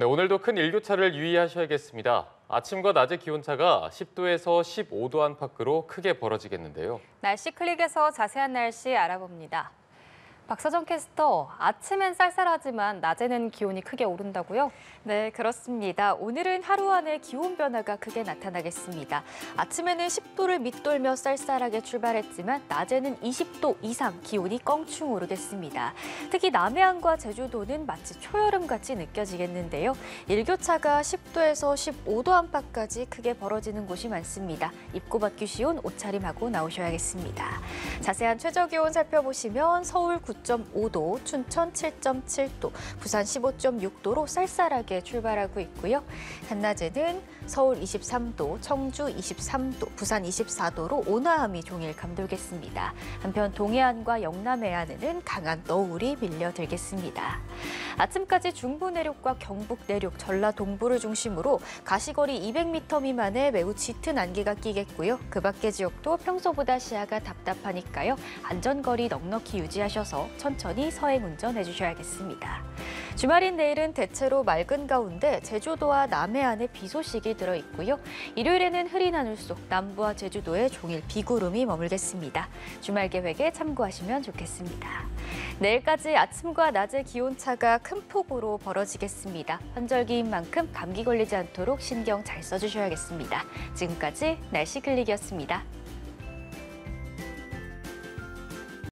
네, 오늘도 큰 일교차를 유의하셔야겠습니다. 아침과 낮의 기온차가 10도에서 15도 안팎으로 크게 벌어지겠는데요. 날씨 클릭에서 자세한 날씨 알아봅니다. 박서정 캐스터, 아침엔 쌀쌀하지만 낮에는 기온이 크게 오른다고요? 네, 그렇습니다. 오늘은 하루 안에 기온 변화가 크게 나타나겠습니다. 아침에는 10도를 밑돌며 쌀쌀하게 출발했지만 낮에는 20도 이상 기온이 껑충 오르겠습니다. 특히 남해안과 제주도는 마치 초여름같이 느껴지겠는데요. 일교차가 10도에서 15도 안팎까지 크게 벌어지는 곳이 많습니다. 입고 받기 쉬운 옷차림하고 나오셔야겠습니다. 자세한 최저 기온 살펴보시면 서울 9.5도, 춘천 7.7도, 부산 15.6도로 쌀쌀하게 출발하고 있고요. 한낮에는 서울 23도, 청주 23도, 부산 24도로 온화함이 종일 감돌겠습니다. 한편 동해안과 영남 해안에는 강한 너울이 밀려들겠습니다. 아침까지 중부 내륙과 경북 내륙, 전라 동부를 중심으로 가시거리 200m 미만의 매우 짙은 안개가 끼겠고요. 그 밖의 지역도 평소보다 시야가 답답하니까 요. 안전거리 넉넉히 유지하셔서 천천히 서행 운전해 주셔야겠습니다. 주말인 내일은 대체로 맑은 가운데 제주도와 남해안에 비 소식이 들어 있고요. 일요일에는 흐린 하늘 속 남부와 제주도에 종일 비구름이 머물겠습니다. 주말 계획에 참고하시면 좋겠습니다. 내일까지 아침과 낮의 기온차가 큰 폭으로 벌어지겠습니다. 환절기인 만큼 감기 걸리지 않도록 신경 잘 써주셔야겠습니다. 지금까지 날씨 클릭이었습니다.